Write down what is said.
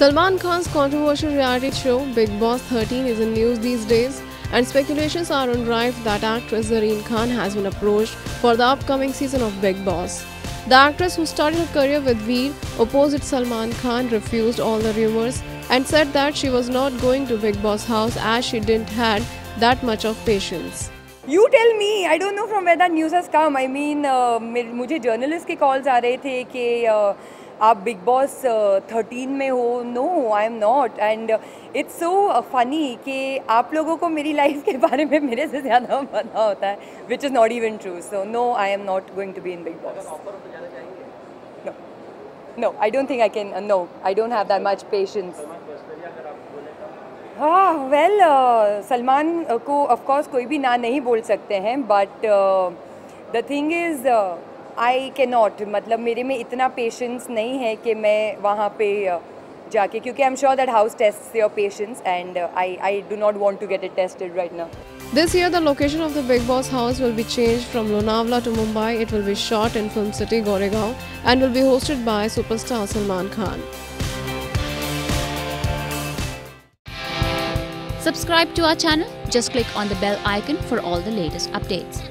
Salman Khan's controversial reality show Big Boss 13 is in news these days, and speculations are on rife that actress Zareen Khan has been approached for the upcoming season of Big Boss. The actress who started her career with Veer opposite Salman Khan refused all the rumors and said that she was not going to Big Boss house as she didn't had that much of patience. You tell me. I don't know from where that news has come. I mean, uh, मुझे journalist के calls आ रहे थे कि uh, आप big boss thirteen में हो no I am not and it's so funny कि आप लोगों को मेरी लाइफ के बारे में मेरे से ज़्यादा पता होता है which is not even true so no I am not going to be in Bigg Boss no no I don't think I can no I don't have that much patience हाँ वेल सलमान को of course कोई भी ना नहीं बोल सकते हैं but the thing is I can not मतलब मेरे में इतना पेशेंस नहीं है कि मैं वहाँ पे जाके क्योंकि I am sure that house test your patience and I I do not want to get it tested right now This year, the location of the Big Boss house will be changed from Lonavala to Mumbai. It will be shot in Film City, Goregaon, and will be hosted by superstar Salman Khan. Subscribe to our channel. Just click on the bell icon for all the latest updates.